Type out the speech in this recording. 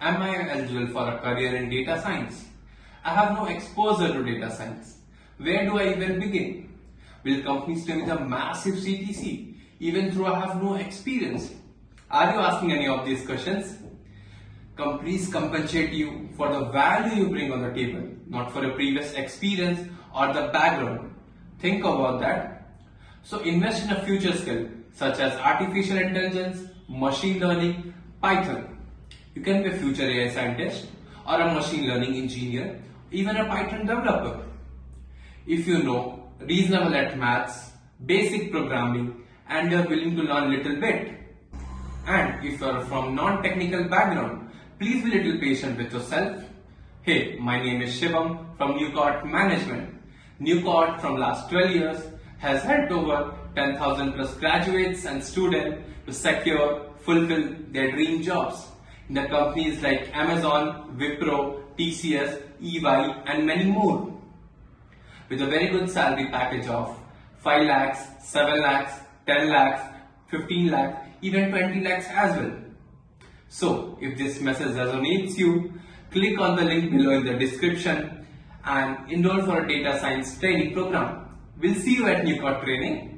Am I eligible for a career in data science? I have no exposure to data science. Where do I even begin? Will companies pay me the massive CTC even though I have no experience? Are you asking any of these questions? Companies compensate you for the value you bring on the table, not for a previous experience or the background. Think about that. So invest in a future skill such as artificial intelligence, machine learning, Python. You can be a future AI scientist or a machine learning engineer, even a Python developer. If you know reasonable at maths, basic programming, and you're willing to learn a little bit. And if you're from non-technical background, please be a little patient with yourself. Hey, my name is Shivam from NUCOT Management. NUCOT from last 12 years has helped over 10,000 plus graduates and students to secure, fulfill their dream jobs the companies like Amazon, Wipro, TCS, EY and many more. With a very good salary package of 5 lakhs, 7 lakhs, 10 lakhs, 15 lakhs, even 20 lakhs as well. So, if this message resonates you, click on the link below in the description and enroll for a data science training program. We'll see you at NUCOT Training.